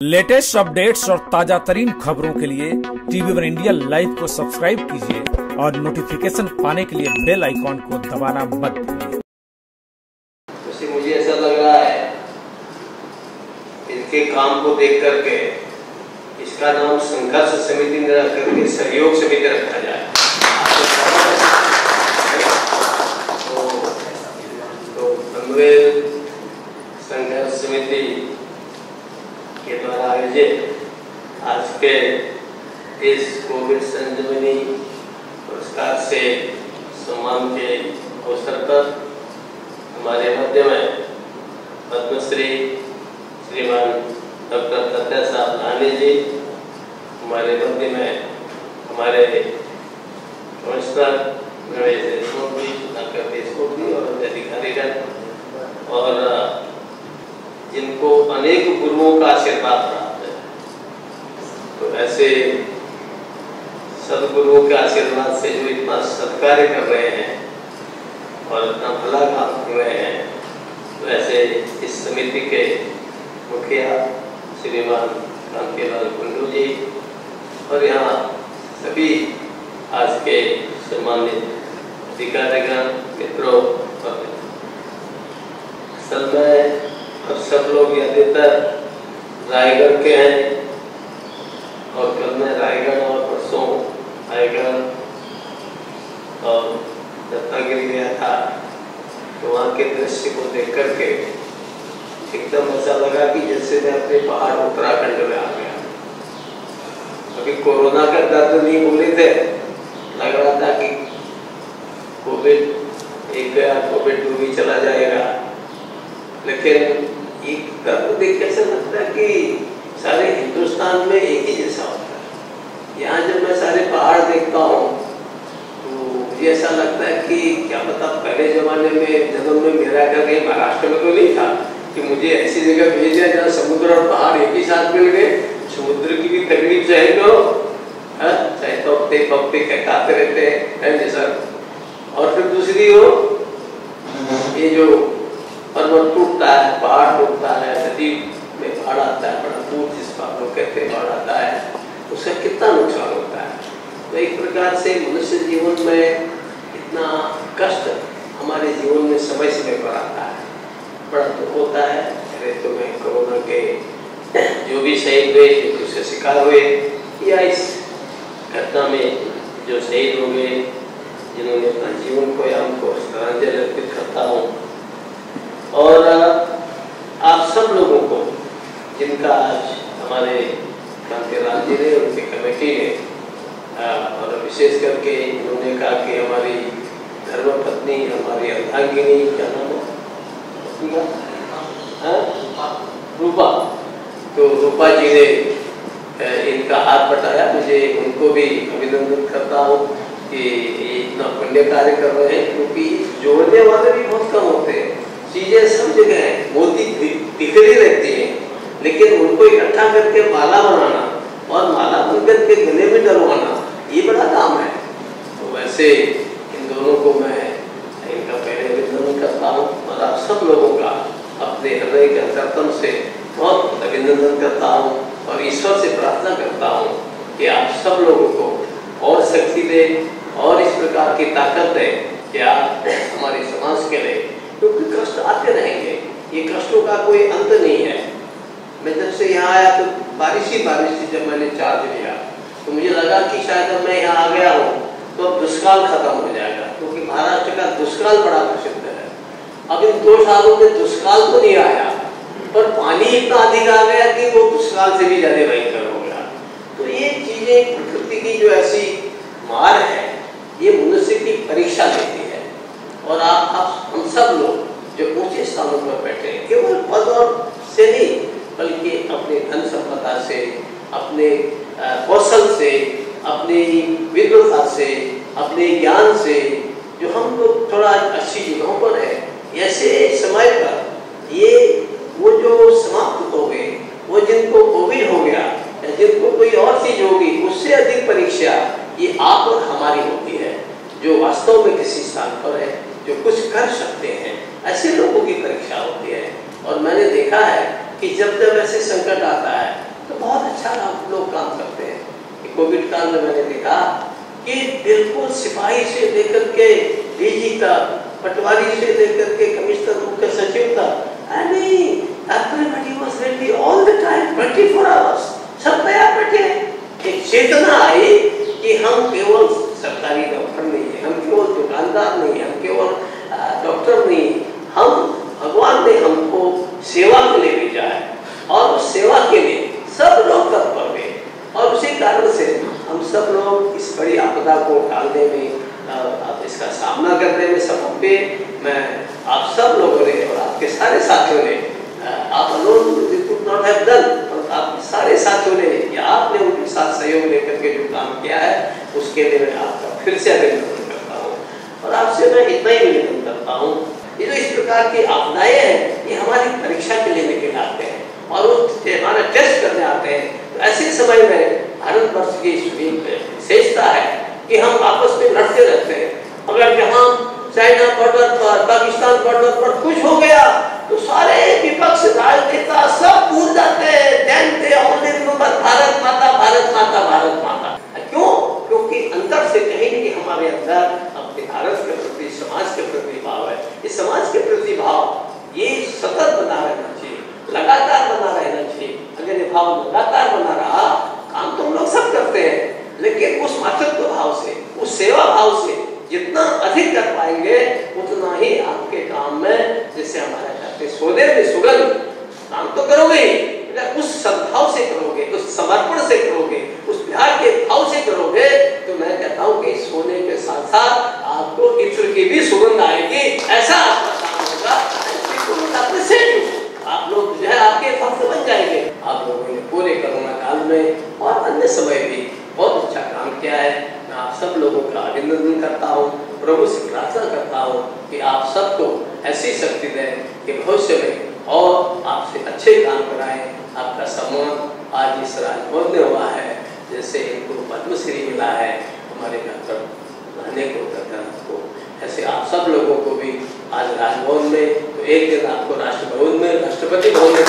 Latest updates और ताज़ा तरीन खबरों के लिए टीवी वन इंडिया लाइव को सब्सक्राइब कीजिए और नोटिफिकेशन पाने के लिए बेल आइकॉन को दबाना मत भूलिए। मुझे ऐसा लग रहा है इनके काम को देख करके इसका नाम संघर्ष समिति न रख करके सहयोग समिति रखा जाए। तो, तो पनवेल संघर्ष समिति के द्वारा आयोजित। आज के इस कोविड संजीवनी पुरस्कार से सम्मान के अवसर पर हमारे मध्य में पद्मश्री श्रीमान डॉक्टर सत्या साहब लानी जी हमारे मध्य में हमारे कमिश्नर गणेश देशमुख जी, डॉक्टर देशमुख जी और अधिकारीगण और अनेक गुरुओं का आशीर्वाद प्राप्त है। तो ऐसे सदगुरुओं के आशीर्वाद से जो इतना सत्कार्य कर रहे हैं और इतना भला काम कर रहे हैं तो ऐसे इस समिति के मुखिया श्रीमान कांतिलाल कुंडू जी और यहाँ सभी आज के सम्मानित अधिकारीगण, मित्रों और असल में सब लोग अधिकतर रायगढ़ के हैं, और कल मैं रायगढ़ और परसों रायगढ़, और रत्नागिरी गया था तो वहाँ के दृश्य को देख करके एकदम ऐसा लगा कि जैसे मैं अपने पहाड़ उत्तराखंड में आ गया। अभी कोरोना का दर्द नहीं बोले थे लग रहा था कि कोविड एक गया, कोविड टू भी चला जाएगा। लेकिन देख के ऐसा लगता है कि सारे हिंदुस्तान में एक ही जैसा होता है। यहाँ जब मैं सारे पहाड़ देखता हूँ तो मुझे ऐसा लगता है कि क्या पता पहले जमाने में जन्म में मेरा घर कहीं महाराष्ट्र में तो नहीं था कि मुझे ऐसी जगह भेज दिया जहाँ समुद्र और पहाड़ एक ही साथ मिल गए। समुद्र की भी तकलीफ़ चाहे तो हाँ, चाहे तो हफ़्ते हफ़्ते कहते रहते हैं जैसा और फिर दूसरी हो उसका कितना नुकसान होता है? तो एक प्रकार से मनुष्य जीवन में इतना कष्ट हमारे जीवन में समय समय पर आता है। बड़ा दुख होता है। अरे तो मैं कोरोना के जो भी शहीद हुए जो उसके शिकार हुए, या इस घटना में जो शहीद हो गए, जिन्होंने अपना जीवन को या उनको श्रद्धांजलि अर्पित करता हूँ और आप सब लोगों को जिनका आज हमारे कांतिलाल जी ने उनकी कमेटी ने और विशेष करके इन्होंने कहा कि हमारी धर्म पत्नी हमारी अर्धांगिनी क्या नाम है? रूपा। तो रूपा जी ने इनका हाथ बटाया। मुझे उनको भी अभिनंदन करता हूँ कि इतना पुण्य कार्य कर रहे हैं, क्योंकि जोड़ने वाले भी बहुत कम होते हैं। चीज़ें सब जगह है, मोती बिखरी रहती है, लेकिन उनको इकट्ठा करके माला बनाना और माला बनकर के गले में डलवाना, ये बड़ा काम है। तो वैसे इन दोनों को मैं इनका पहले अभिनंदन करता हूँ और आप सब लोगों का अपने हृदय के से बहुत अभिनंदन करता हूँ और ईश्वर से प्रार्थना करता हूँ कि आप सब लोगों को और शक्ति दे और इस प्रकार की ताकत दे कि आप हमारे समाज के लिए क्योंकि तो कष्ट आते रहेंगे। ये कष्टों का कोई अंत नहीं है। मैं जब से यहाँ आया तो बारिश ही बारिश थी जब मैंने चार्ज लिया। तो मुझे लगा कि शायद अब मैं यहाँ आ गया हूँ तो अब दुष्काल खत्म हो जाएगा, क्योंकि तो महाराष्ट्र का दुष्काल बड़ा प्रसिद्ध है। अब इन दो सालों में दुष्काल तो नहीं आया। पर पानी इतना अधिक आ गया कि वो कुछ साल से भी ज़्यादा भयंकर हो गया। तो ये चीज़ें प्रकृति की जो ऐसी मार है ये मनुष्य की परीक्षा देती है। और आप, आप हम सब लोग जो ऊँचे स्थानों पर बैठे हैं केवल पद और से नहीं बल्कि अपने धन संपदा से अपने कौशल से अपनी विद्वता से अपने ज्ञान से जो हम लोग थोड़ा अच्छी जगहों पर है ऐसे समय पर वो जो समाप्त हो गए, वो जिनको कोविड हो गया, या जिनको कोई और चीज़ होगी उससे अधिक परीक्षा ये आप और हमारी होती है, जो वास्तव में किसी स्थान पर है, जो कुछ कर सकते हैं। ऐसे लोगों की परीक्षा होती है। और मैंने देखा है कि जब जब ऐसे संकट आता है सारा लोग काम करते हैं। कोविड काल में मैंने देखा कि बिल्कुल सिपाही से लेकर के डीजी तक, पटवारी से लेकर के कमिश्नर, मुख्य सचिव तक नहीं everybody was ready all the time 24 hours. सब तैयार बैठे। एक चेतना आई कि हम केवल सरकारी डॉक्टर नहीं है, हम केवल दुकानदार नहीं हम केवल डॉक्टर नहीं हम, भगवान ने हमको सेवा के लिए भेजा है और उस सेवा के लिए सब लोग तत्पर हुए। और उसी कारण से हम सब लोग इस बड़ी आपदा को टालने में आप इसका सामना करने में सफल हुए। मैं आप सब लोगों ने और आपके सारे साथियों ने आप अलोन नॉट हैव डन और आप सारे साथियों ने, या आपने उनके साथ सहयोग लेकर के जो काम किया है, उसके लिए मैं आपका फिर से अभिनंदन करता हूँ। और आपसे मैं इतना ही निवेदन करता हूँ। ये जो इस प्रकार की आपदाएँ हैं, ये हमारी परीक्षा के लिए लेके आते हैं। और वो हमारा टेस्ट करने आते हैं। तो ऐसे समय में भारतवर्ष की विशेषता है कि हम आपस में लड़ते रहते हैं। अगर जहाँ चाइना बॉर्डर पर, पाकिस्तान बॉर्डर पर कुछ हो गया। तो सारे विपक्ष राजनेता सब भूल जाते हैं जानते ओनली रिमेंबर भारत माता भारत माता भारत माता। क्यों? क्योंकि अंदर से कहीं नहीं हमारे अंदर अपने भारत के प्रति, समाज के प्रति भाव है। इस समाज के प्रति भाव ये सतत बना रहना चाहिए, लगातार बना रहना चाहिए। अगर ये भाव लगातार बना रहा, काम तो हम लोग सब करते हैं, लेकिन उस मातृत्व भाव से, उस सेवा भाव से जितना अधिक कर पाएँगे, उतना ही आपके काम में, जैसे हमारे कहते, सोने में सुगंध काम तो करोगे उस सद्भाव से करोगे, उस समर्पण से करोगे, उस प्यार के भाव से करोगे तो मैं कहता हूँ कि सोने के साथ साथ आपको ईश्वर की भी सुगंध आएगी, ऐसा आप लोग जो है आपके भक्त बन जाएँगे। आप लोगों ने पूरे कोरोना काल में और अन्य समय भी बहुत अच्छा काम किया है। मैं आप सब लोगों का अभिनंदन करता हूँ, प्रभु से प्रार्थना करता हूँ। ऐसी शक्ति दें कि भविष्य में और आपसे अच्छे काम कराएँ। आपका सम्मान आज इस राजभवन में हुआ है। जैसे इनको पद्मश्री मिला है, हमारे डॉक्टर रहने को को ऐसे आप सब लोगों को भी आज राजभवन में तो एक दिन आपको राष्ट्रभवन में राष्ट्रपति भवन में